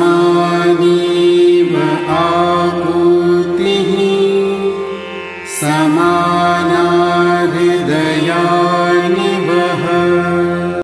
समानीव आपूतिः समानाहृदया